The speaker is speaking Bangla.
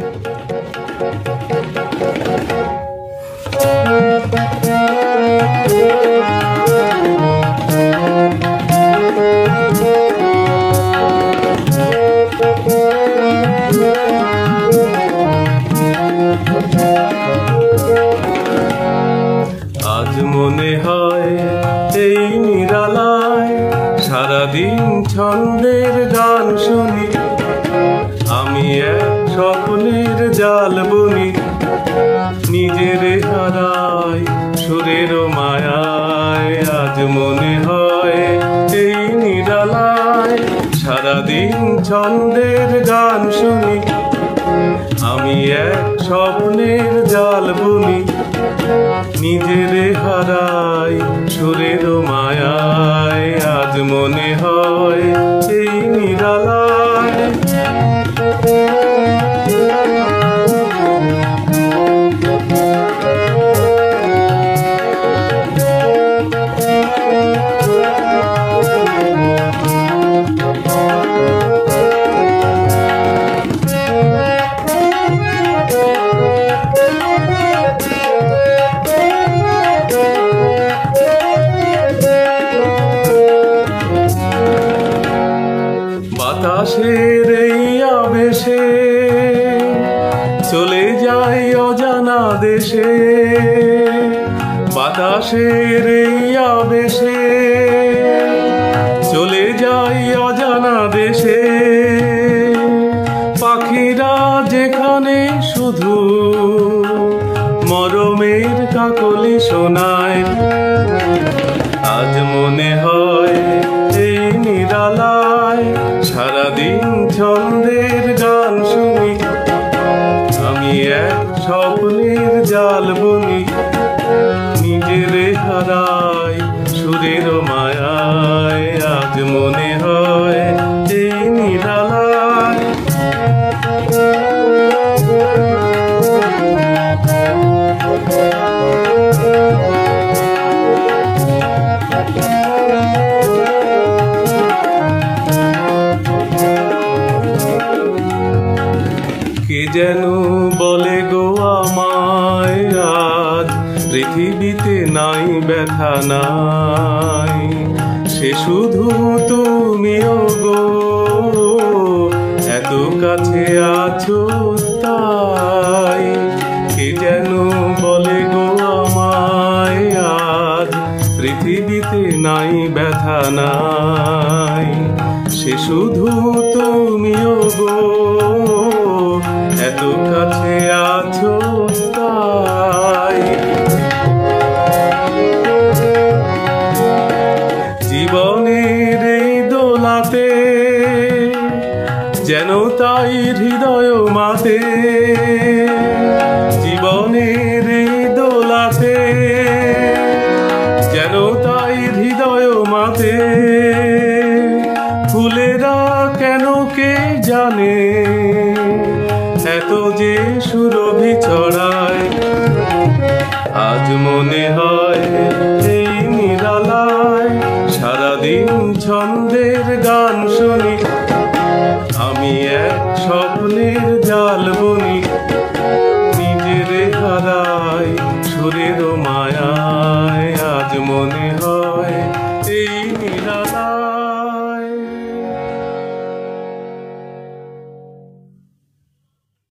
আজ মনে হয় এই নিরালায় সারাদিন ছন্দের গান শুনি। মায়ায় আজ মনে হয় এই নিরালায় সারাদিন ছন্দের গান শুনি। আমি এক স্বপ্নের জাল বুনি, নিজের হারাই বাতাসের এই আবেশে চলে যাই অজানা দেশে। বাতাসের এই আবেশে চলে যাই অজানা দেশে। পাখিরা যেখানে শুধু মরমের কাকলি শোনায়। সুরের মায়ায় আজ মনে হয় এই নিরালায় কে যেন পৃথিবীতে নাই, ব্যথা নাই। সে শুধু তুমিও গো। এত কাছে আছো তাই, কে যেন বলে গো আমায় আজ পৃথিবীতে নাই, ব্যথা নাই। সে শুধু তুমিও গো। যেন তাই হৃদয় মাতে জীবনের দোলাতে যেন তাই হৃদয় মাতে ফুলেরা কেন কে জানে? এত যে সুরভি ছড়ায়, আজ মনে হয় এই নিরালায় সারাদিন ছন্দের গান শুনে